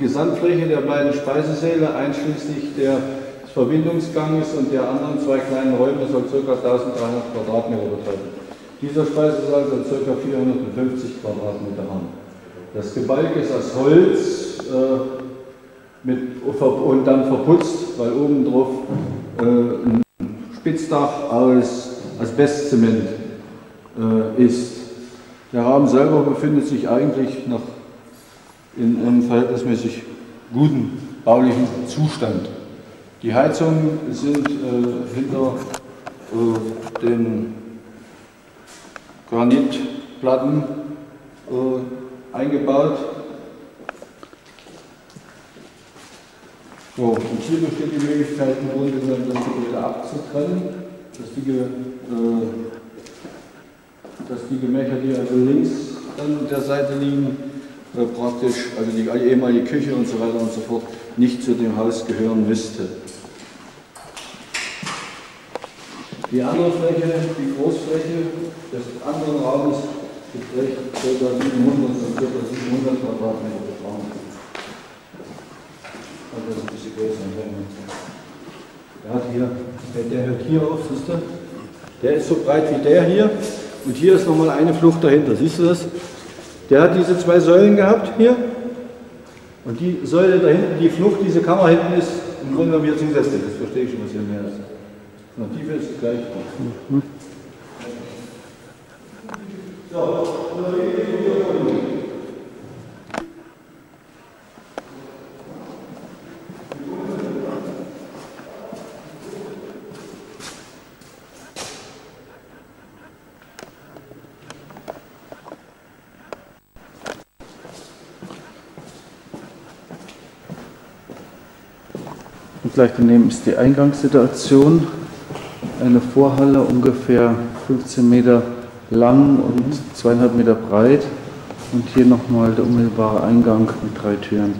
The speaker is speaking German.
Gesamtfläche der beiden Speisesäle einschließlich des Verbindungsganges und der anderen zwei kleinen Räume soll ca. 1300 Quadratmeter betreffen. Dieser Speisesaal soll ca. 450 Quadratmeter haben. Das Gebalg ist aus Holz äh, mit, und dann verputzt, weil oben drauf äh, ein Spitzdach aus Asbestzement äh, ist. Der Raum selber befindet sich eigentlich nach in einem verhältnismäßig guten baulichen Zustand. Die Heizungen sind äh, hinter äh, den Granitplatten äh, eingebaut. So, und hier besteht die Möglichkeit, im Grunde genommen das Gebäude abzutrennen, dass die, äh, dass die Gemächer, die also links an der Seite liegen, praktisch, also die ehemalige Küche und so weiter und so fort, nicht zu dem Haus gehören müsste. Die andere Fläche, die Großfläche des anderen Raumes, beträgt ca. 700 und ca. 700 Quadratmeter Raum. Also das ist ein bisschen größer. Der hat hier, der hört hier auf, siehst du? Der ist so breit wie der hier und hier ist nochmal eine Flucht dahinter, siehst du das? Der hat diese zwei Säulen gehabt hier. Und die Säule da hinten, die Flucht, diese Kammer hinten ist im Grunde genommen hier zusätzlich. Das verstehe ich schon, was hier mehr ist. Und die ist gleich. Mhm. Und gleich daneben ist die Eingangssituation. Eine Vorhalle ungefähr 15 Meter lang und zweieinhalb Meter breit. Und hier nochmal der unmittelbare Eingang mit drei Türen.